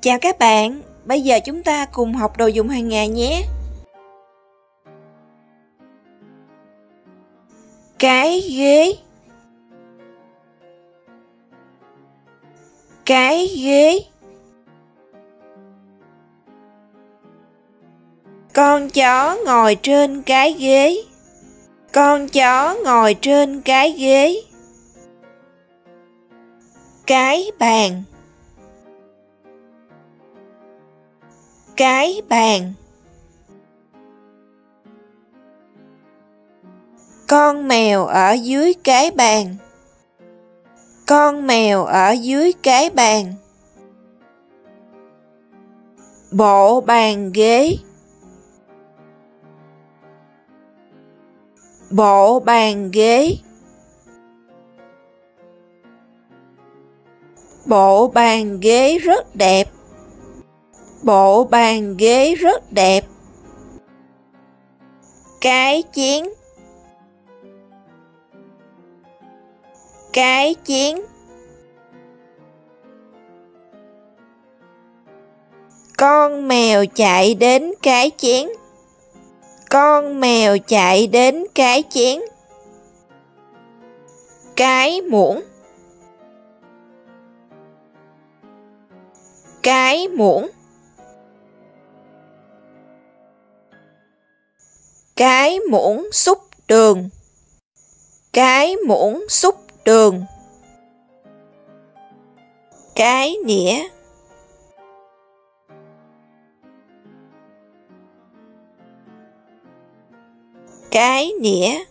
Chào các bạn, bây giờ chúng ta cùng học đồ dùng hàng ngày nhé. Cái ghế Cái ghế Con chó ngồi trên cái ghế. Con chó ngồi trên cái ghế. Cái bàn. Cái bàn. Con mèo ở dưới cái bàn. Con mèo ở dưới cái bàn. Bộ bàn ghế. bộ bàn ghế bộ bàn ghế rất đẹp bộ bàn ghế rất đẹp. Cái chén. Cái chén. Con mèo chạy đến cái chén. Con mèo chạy đến cái chén. Cái muỗng. Cái muỗng. Cái muỗng xúc đường. Cái muỗng xúc đường. Cái nĩa. Cái nĩa.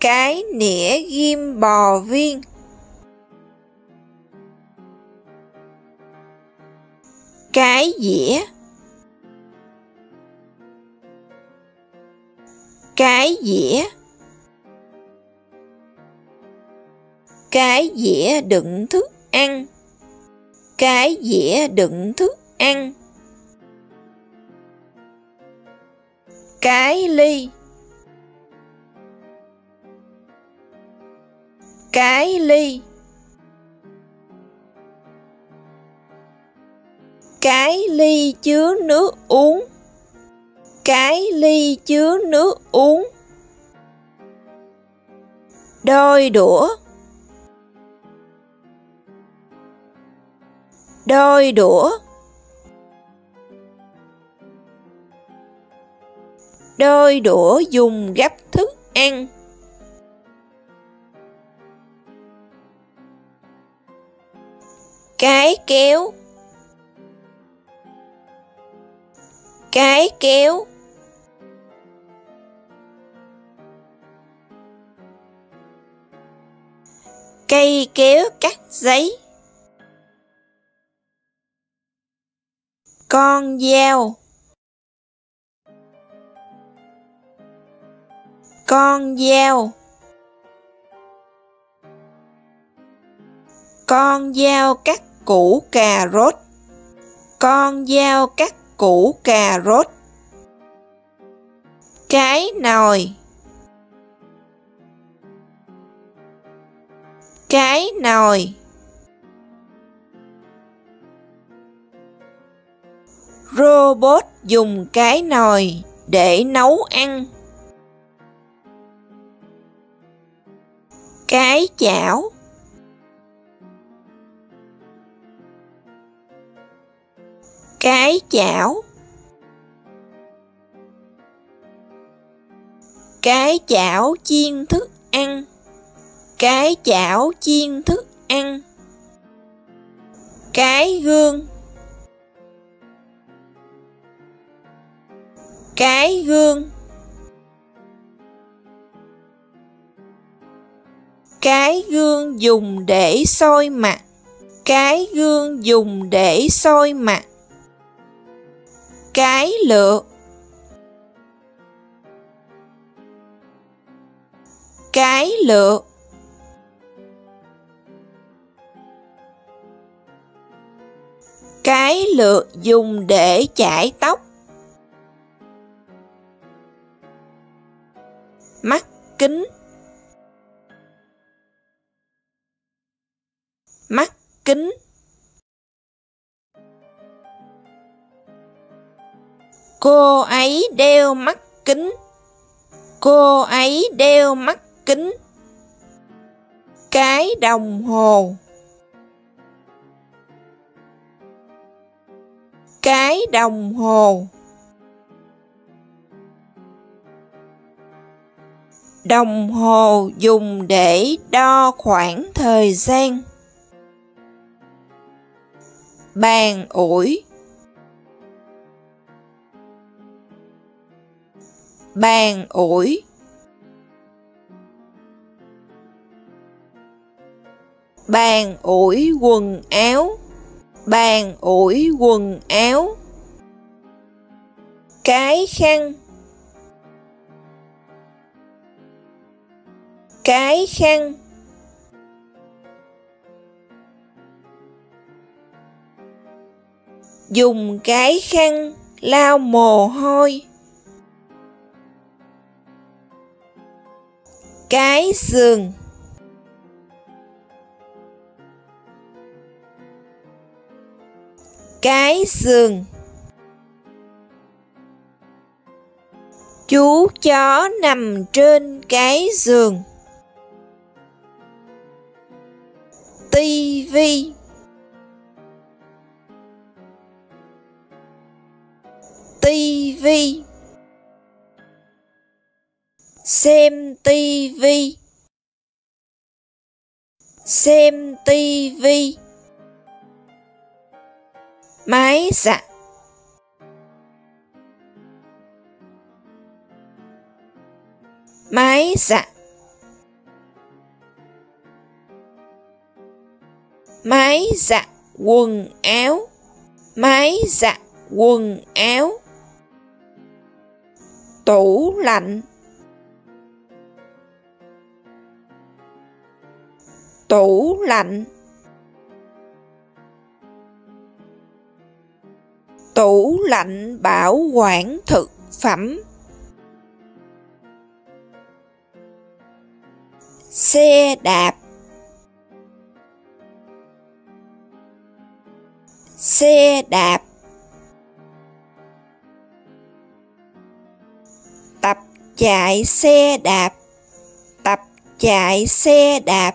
Cái nĩa ghim bò viên. Cái dĩa. Cái dĩa. Cái dĩa đựng thức ăn. Cái dĩa đựng thức ăn. Cái ly. Cái ly. Cái ly chứa nước uống cái ly chứa nước uống. Đôi đũa. Đôi đũa. Đôi đũa dùng gấp thức ăn. Cái kéo. Cái kéo. Cây kéo cắt giấy. Con dao. Con dao. Con dao cắt củ cà rốt. Con dao cắt củ cà rốt. Cái nồi. Cái nồi. Robot dùng cái nồi để nấu ăn. Cái chảo. Cái chảo. Cái chảo chiên thức ăn cái chảo chiên thức ăn. Cái gương. Cái gương. Cái gương dùng để soi mặt. Cái gương dùng để soi mặt. Cái lược. Cái lược. Cái lược dùng để chải tóc. Mắt kính. Mắt kính. Cô ấy đeo mắt kính. Cô ấy đeo mắt kính. Cái đồng hồ. Cái đồng hồ. Đồng hồ dùng để đo khoảng thời gian. Bàn ủi Bàn ủi Bàn ủi quần áo Bàn, ủi, quần, áo. Cái khăn. Cái khăn. Dùng cái khăn lau mồ hôi. Cái giường. Cái giường chú chó nằm trên cái giường. Tivi tivi xem tivi xem tivi máy giặt máy giặt máy giặt quần áo. Máy giặt quần áo. Tủ lạnh. Tủ lạnh. Tủ lạnh, bảo quản thực phẩm. Xe đạp. Xe đạp. Tập chạy xe đạp. Tập chạy xe đạp.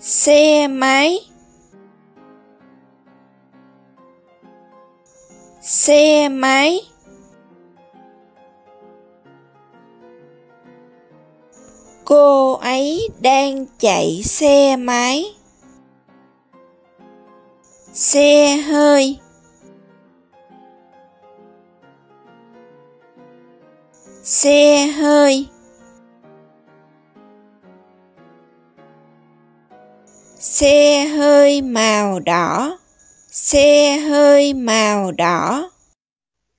Xe máy. Xe máy. Cô ấy đang chạy xe máy. Xe hơi. Xe hơi. Xe hơi màu đỏ xe hơi màu đỏ.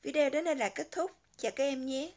Video đến đây là kết thúc. Chào các em nhé.